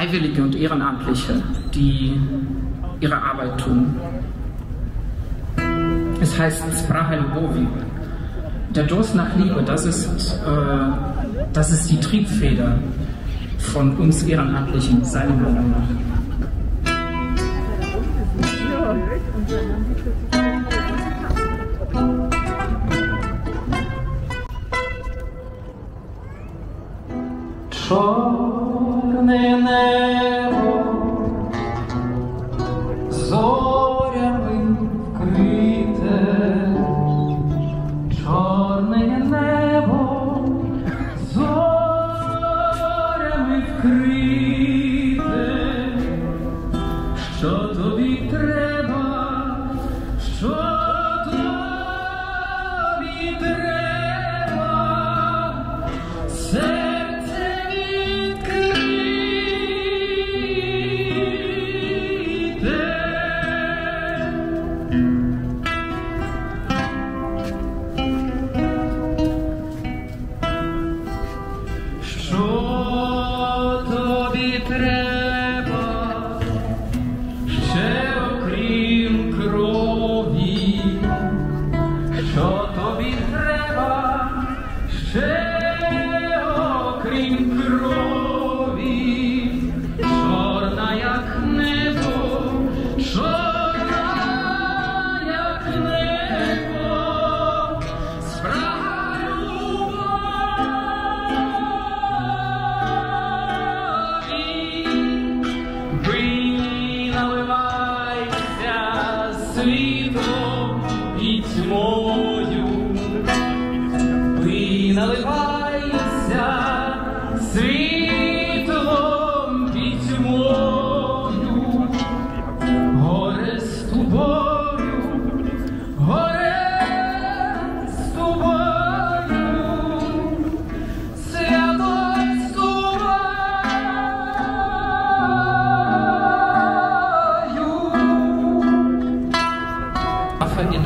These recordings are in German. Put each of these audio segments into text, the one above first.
Freiwillige und Ehrenamtliche, die ihre Arbeit tun. Es heißt Sprache Lubovi. Der Durst nach Liebe, das ist, äh, das ist die Triebfeder von uns Ehrenamtlichen, seiner Meinung nach. Schon.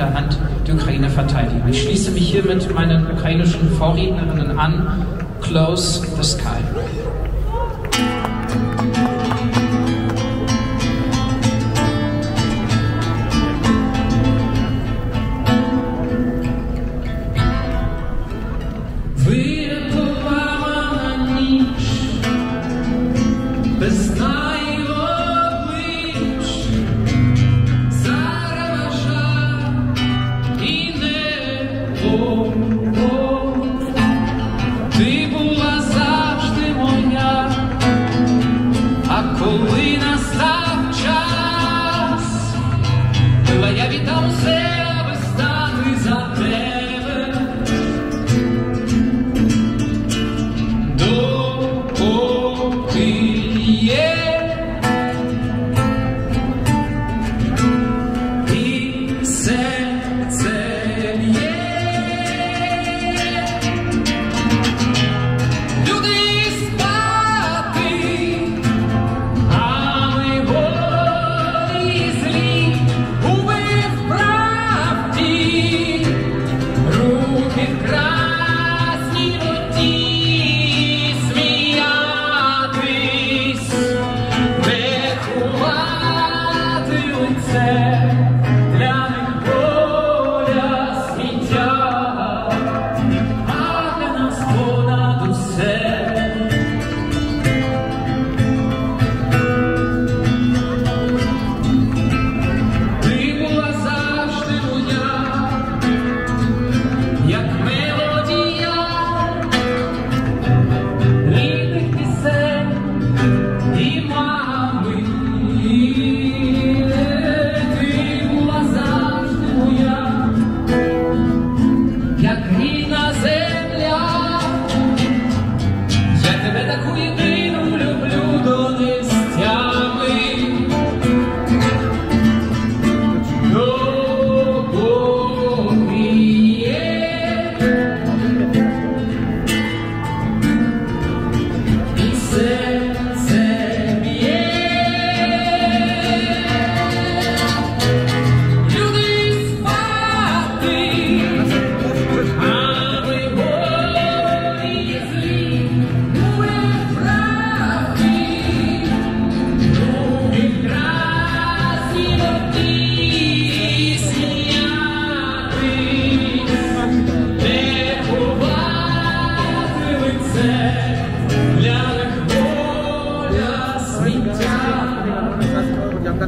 Der Hand die Ukraine verteidigen. Ich schließe mich hiermit meinen ukrainischen Vorrednerinnen an. Close the sky. say.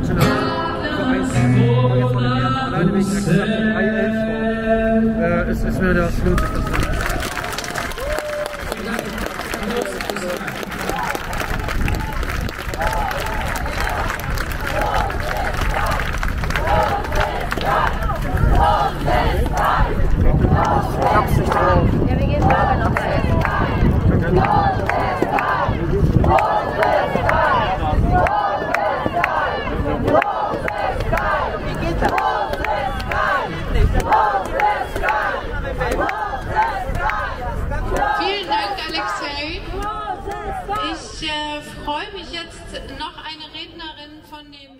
international it's Vereinigung, Vereinigung, IF, äh, Vielen Dank, Alexei. Ich äh, freue mich jetzt noch eine Rednerin von dem.